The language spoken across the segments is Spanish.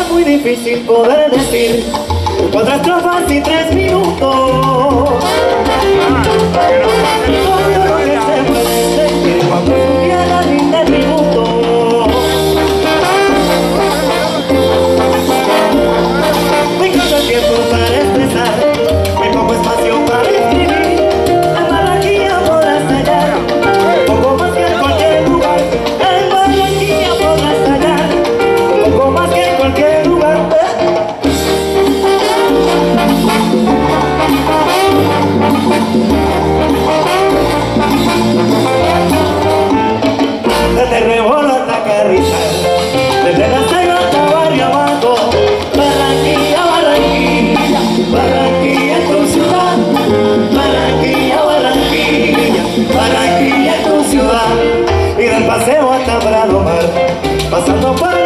Es muy difícil poder decir cuatro estrofas y tres minutos. desde Castellón hasta Barrio Abajo, Barranquilla, Barranquilla, Barranquilla es tu ciudad, Barranquilla, Barranquilla, Barranquilla es tu ciudad, y del paseo hasta Palomar, pasando por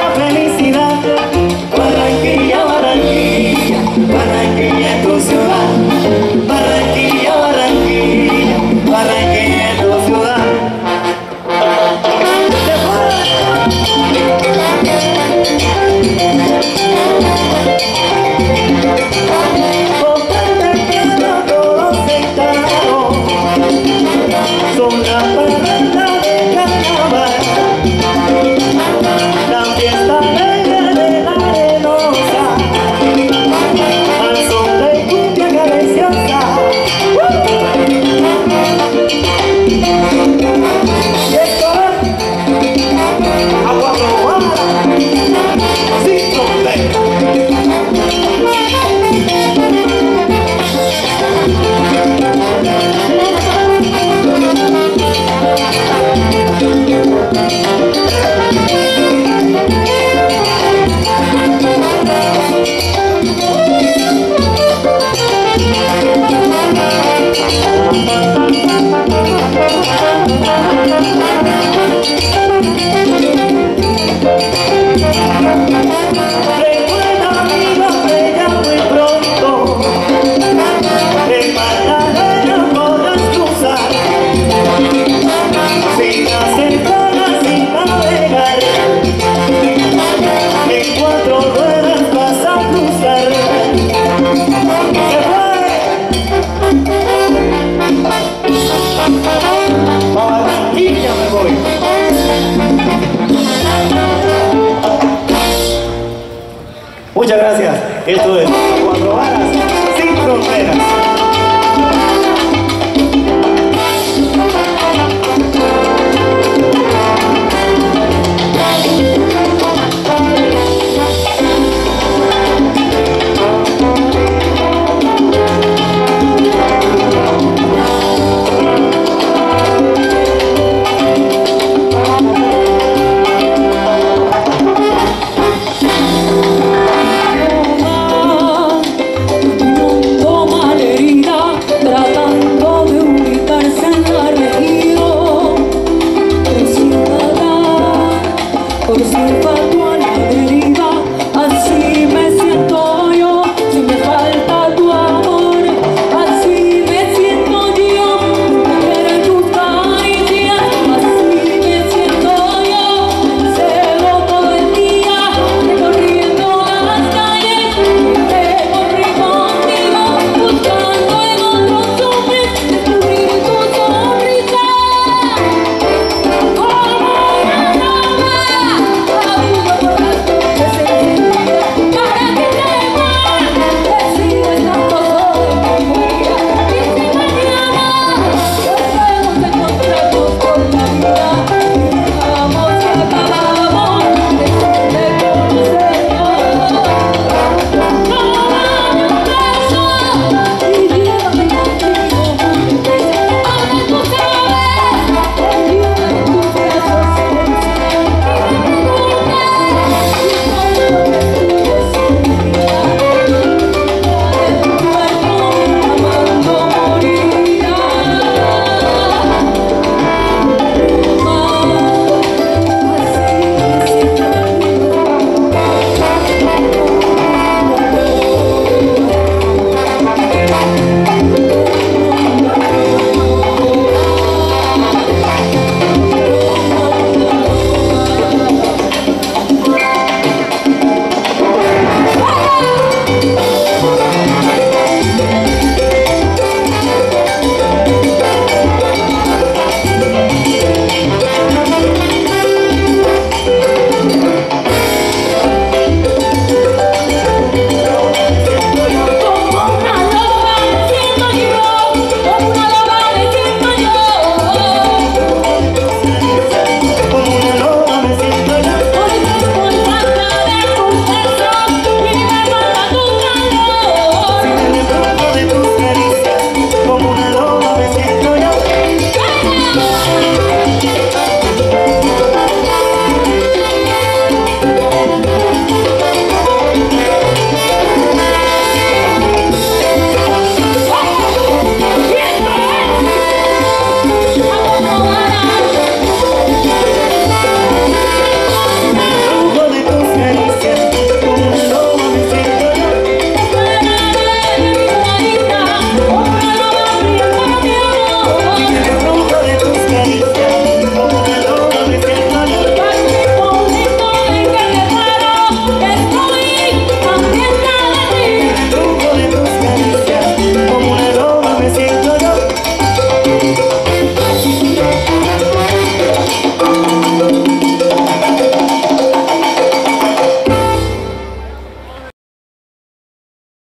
Quando sinto